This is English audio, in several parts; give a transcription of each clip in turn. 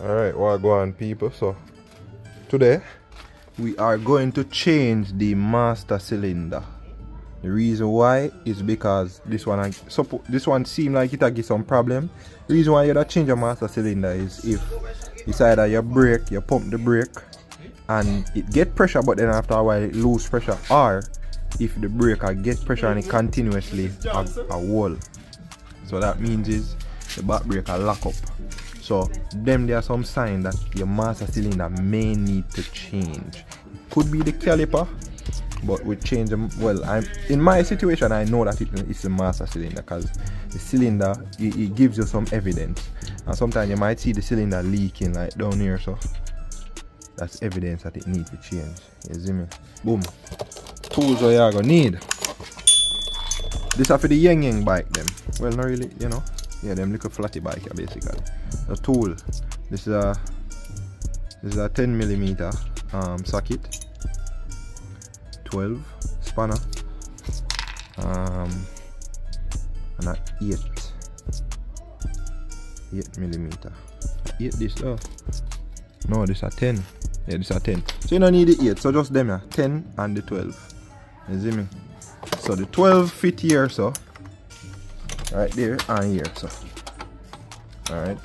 Alright, on people? So today we are going to change the master cylinder. The reason why is because this one I this one seem like it I get some problem. The reason why you gotta change your master cylinder is if it's either your brake, you pump the brake and it get pressure but then after a while it lose pressure or if the brake I get pressure and it continuously a, a wall. So that means is the back brake will lock up. So them there are some signs that your master cylinder may need to change. Could be the caliper, but we change them. Well, I'm in my situation. I know that it, it's the master cylinder because the cylinder it, it gives you some evidence, and sometimes you might see the cylinder leaking like down here. So that's evidence that it needs to change. You see me? Boom. Tools what you're gonna need. This are for the Yeng Yeng bike them. Well not really, you know. Yeah, them little flatty bike basically. A tool. This is a this is a 10 millimeter um, socket. 12 spanner. Um and a 8 8 millimeter. 8 this oh. No, this are 10. Yeah, this are 10. So you don't need the 8, so just them yeah. 10 and the 12. You see me? So the 12 fit here so. Right there and here so. Alright.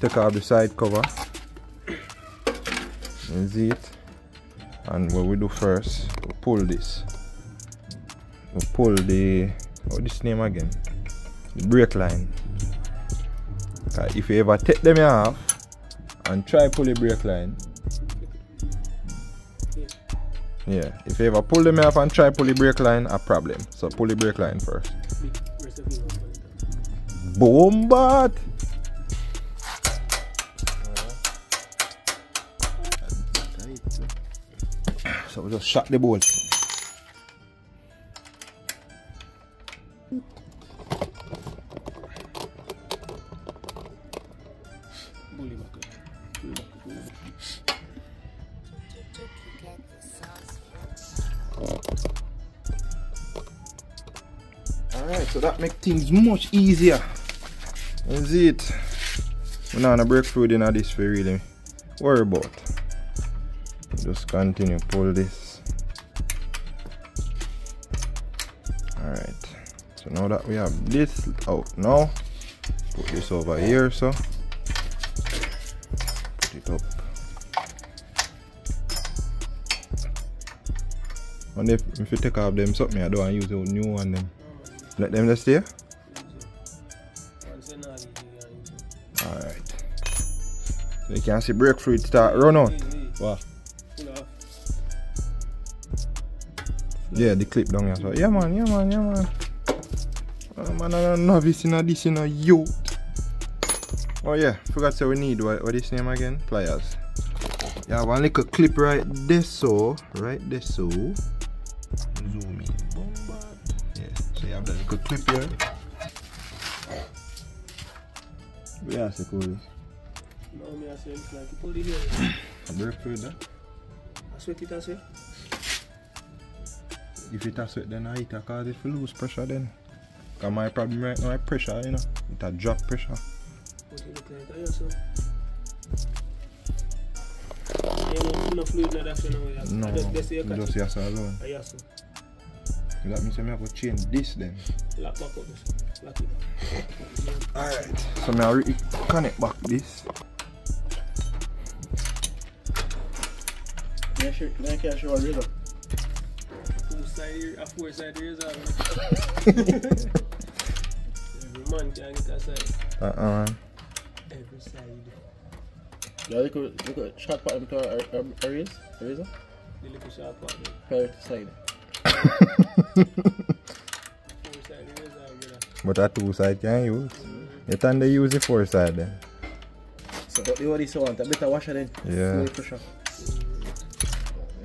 Take off the side cover. You see it? And what we do first, we pull this. We pull the what this name again? The brake line. Okay, if you ever take them off and try pull the brake line, yeah, if you ever pull them off and try pull the brake line, a problem. So pull the brake line first. Boom, we just shut the bolt. Alright, so that makes things much easier. Is it? We're not gonna break through in this for really eh? worry about. Just continue pull this. Alright. So now that we have this oh, out now, put this over here so put it up. And if, if you take off them something I don't want to use the new one then Let them just stay? Alright. So you can see fluid start run out. Wow. Yeah, the clip down here. So yeah man, yeah man, yeah man. Oh, man, I'm a novice in a this in a youth. Oh yeah, forgot to we need what, what this name again? Pliers. Yeah, one little clip right this so, right this so. Zoom in. Yeah, so you have that little clip here. Yeah, so cool. No, me I say it's like you pull it here. A fluid there. I sweat it I say. If it has sweat then I hit cause if you lose pressure then. Cause my problem right now is pressure, you know. It a drop pressure. What it look like? Yeah, so. Yeah, no, no fluid in that you know. yeah. No, just, just say you catch just it. yes alone. Yeah, so. That means I have to change this then. Lock back up this. Lock it. Alright. So now re connect back this. Yeah, sure. Then can show a razor. Two side here, a four side. Every man can get a side. Uh-uh. Every side. Yeah, you could, you could shot pattern to a, a, a razor. A razor. The little sharp part there. Prior side. Side. But a two side can use. You can they use the four side then. So, but the what is want? A better washer then. Yeah. Full pressure.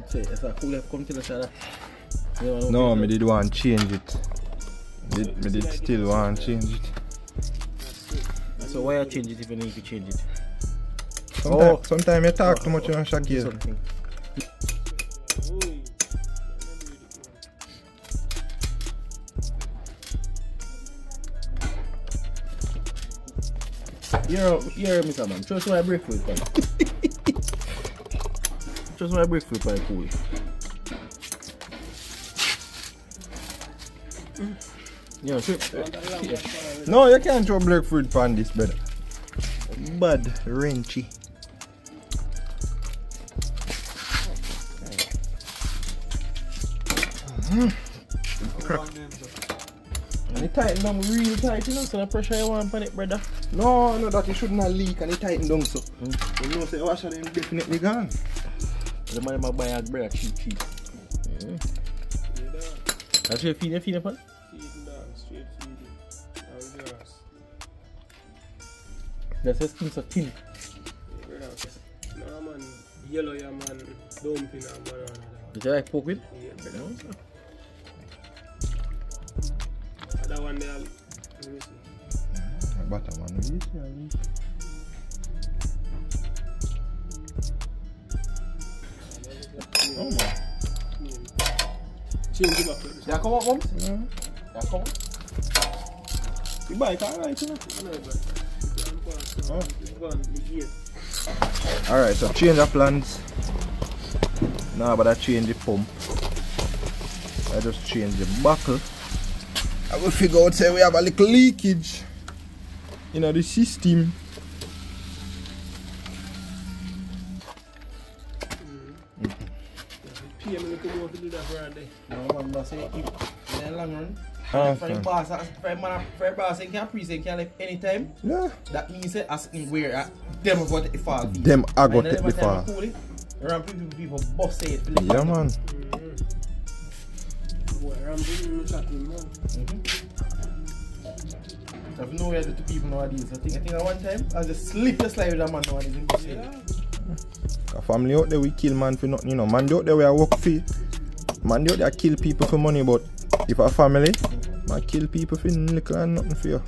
Say, it's a cool if come to the side. No, me did want change it. Did, me did still want change it. So why you change it if you need to change it? Sometimes, Oh. sometimes you talk too much on Shakir. Something. You're, you're Mr. Man. Trust my breakfast, man. Trust my breakfast, man. Cool. Yeah, sure. No, you can't throw black fruit on this, brother. Bad, wrenchy. And it tighten down real tight, you know, so the pressure you want on it, brother. No, no, that it should not leak and it tighten down so. Hmm. You know, say washer them definitely gone. The man might buy a brother cheap, cheap. Yeah. That's your feed, feed upon? Feeding That's your skin so thin. Yeah, man, yellow yeah man, dumping and banana. dog. Did you like pork with? Yeah, brother. No? That one there, let me see. Butter man, you see, see. Oh man. Change it back to this. Yeah, come on, mom. Yeah. Yeah, come on. The bike alright, you know. I know, but you can pass now. You can the gate. Alright, so change the plans. Now, but I change the pump. I just change the buckle. I will figure out say we have a little leakage in the system. PM me come over to do that for a day. No, man, that's it. In the long run. For the okay. boss, as- for the man, for the boss, can pre-say can leave anytime. Yeah. That means that as in where uh, them got the fall. Them I go And then the fall. cool Around people, people bust it. Yeah, man. Boy, I'm doing chatting, man. So if you know where people nowadays, I think I think at one time I just slip the slide with a man nowadays just Yeah. A family out there we kill man for nothing, you know. Man out there we are work for. Man out there kill people for money, but if a family, man kill people for little and nothing for you.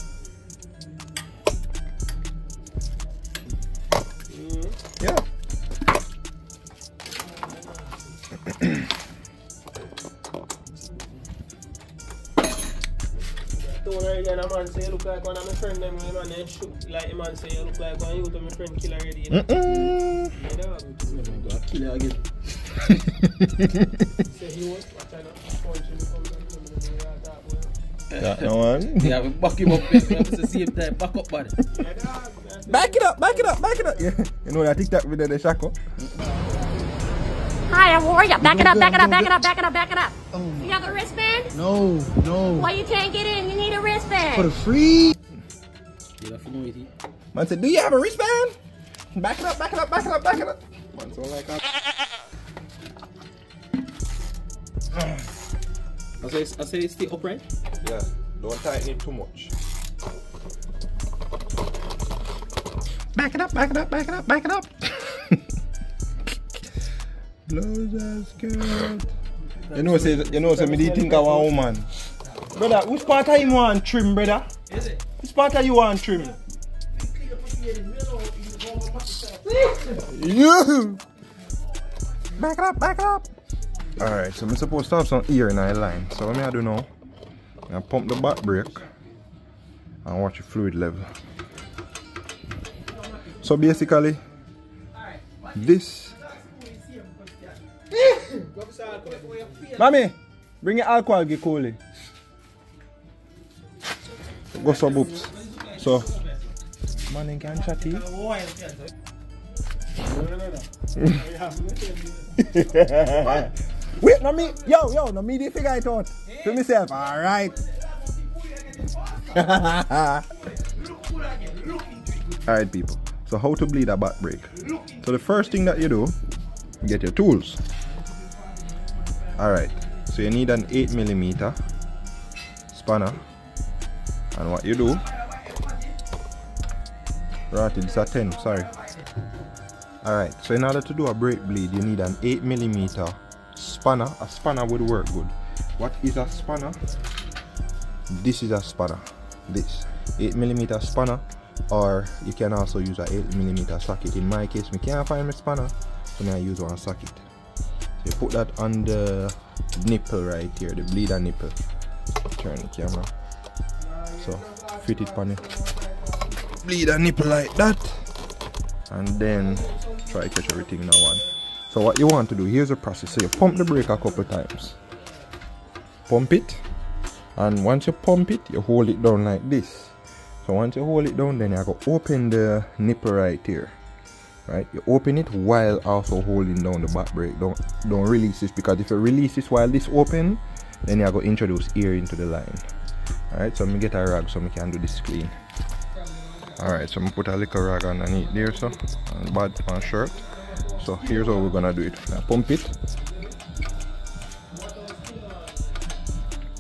Mm. Yeah. Don't worry, again, a man say you look like one of my friend them, you man, they shoot like a man say you look like one you to my friend kill already. You know? Mm-mm. Yeah, dog. "Go kill her again. Say he was, what kind of punch you come down to me, you know, that no one. Yeah, we back him up at the same time, back up, man. Yeah, dog. that's it. Back it up, back it up, back it up. Yeah. You know I think that TikTok video the Shako? Hi, how are ya? Back it up, back it up, back it up, back it up, back it up. Oh. You have a wristband? No, no. Why you can't get in? You need a wristband. For the free? You have to know it. Man said, do you have a wristband? Back it up, back it up, back it up, back it up. Man so like uh, I say, I say stay upright. Yeah, don't tighten it too much. Back it up, back it up, back it up, back it up. Blows a skirt. You know, say, you know, say, me did think I want woman. Brother, which part of you want trim, brother? Is it? Which part of you want trim? You! Back it up, back it up. Alright, so I'm supposed to have some ear in our line. So what me I do now? I pump the back brake and watch the fluid level. So basically, this. Mommy, bring your alcohol, get coolly. Go some boops. So, man, can chat here. No me, yo, yo, no me, figure it out to myself. All right. All right, people. So how to bleed a back brake? So the first thing that you do, get your tools. All right. So you need an eight millimeter spanner, and what you do? Right, it's a ten. Sorry. Alright, so in order to do a brake bleed, you need an 8 millimeter spanner. A spanner would work good. What is a spanner? This is a spanner. This 8 millimeter spanner, or you can also use a 8 millimeter socket. In my case, we can't find my spanner, so I use one socket. So you put that on the nipple right here, the bleeder nipple. Turn the camera. So fit it on it. bleeder nipple like that and then try to catch everything now one so what you want to do here's the process. So you pump the brake a couple times. Pump it. And once you pump it you hold it down like this. So once you hold it down then you go open the nipple right here. Right? You open it while also holding down the back brake. Don't don't release this because if you release this while this open then you go introduce air into the line. All right so gonna get a rag so we can do this clean. All right so I'm gonna put a little rag underneath there so. And bad on shirt so here's how we're gonna do it. Pump it.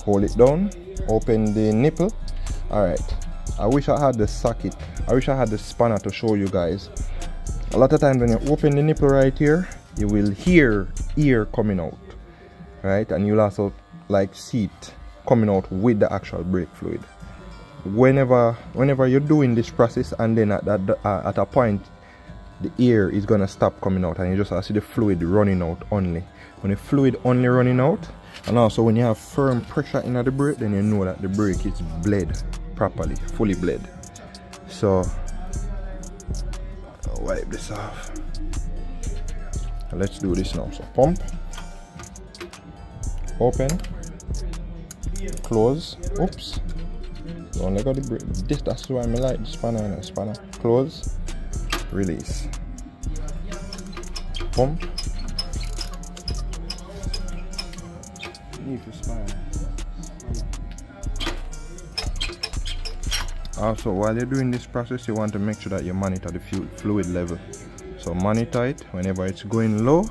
Hold it down. Open the nipple. All right. I wish i had the socket. I wish i had the spanner to show you guys. A lot of times when you open the nipple right here you will hear ear coming out right? And you'll also like see it coming out with the actual brake fluid. Whenever whenever you're doing this process and then at that uh, at a point the air is gonna stop coming out and you just see the fluid running out only. When the fluid only running out and also when you have firm pressure in the brake then you know that the brake is bled properly fully bled. So I'll wipe this off. Let's do this now. So pump open close oops. Don't let go the brake this that's why I like the spanner and the spanner. Close release. Pump Need to spine. also while you're doing this process you want to make sure that you monitor the fluid level. So monitor it. Whenever it's going low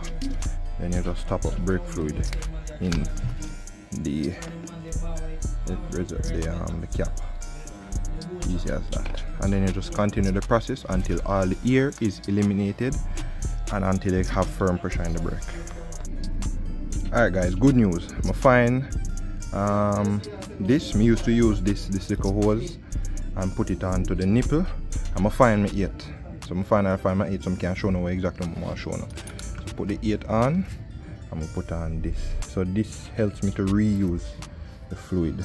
then you just top up brake fluid in the the, the, um, the cap. Easy as that and then you just continue the process until all the air is eliminated and until you have firm pressure in the brake. Alright guys good news. I'm fine um, this me used to use this this little hose and put it onto the nipple. I'm gonna find my eight so I'm find I find my eight so I can show you exactly what I'm showing so put the eight on. I'm gonna put on this. So this helps me to reuse the fluid.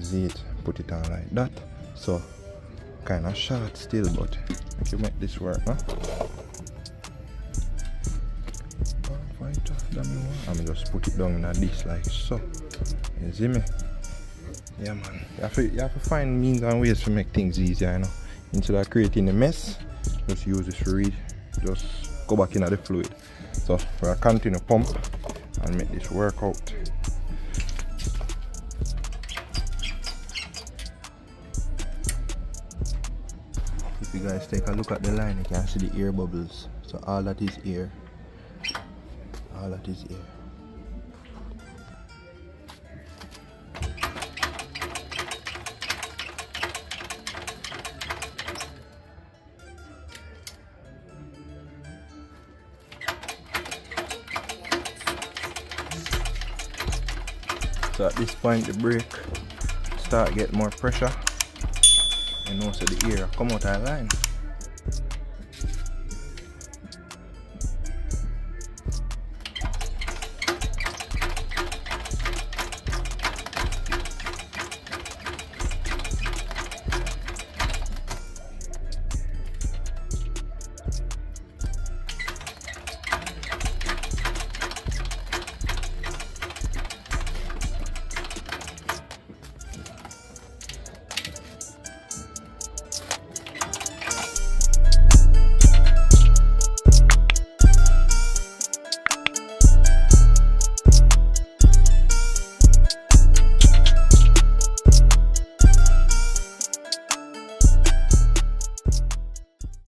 See it? Put it on like that so kind of short still but I can make this work huh? I'm just put it down in this like so. You see me? Yeah man. You have, to, you have to find means and ways to make things easier you know. Instead of creating a mess just use this reed. Just go back into the fluid. So we'll continue pump and make this work out you guys take a look at the line you can see the air bubbles. So all that is air all that is air so at this point the brake start get more pressure and also the air come out of line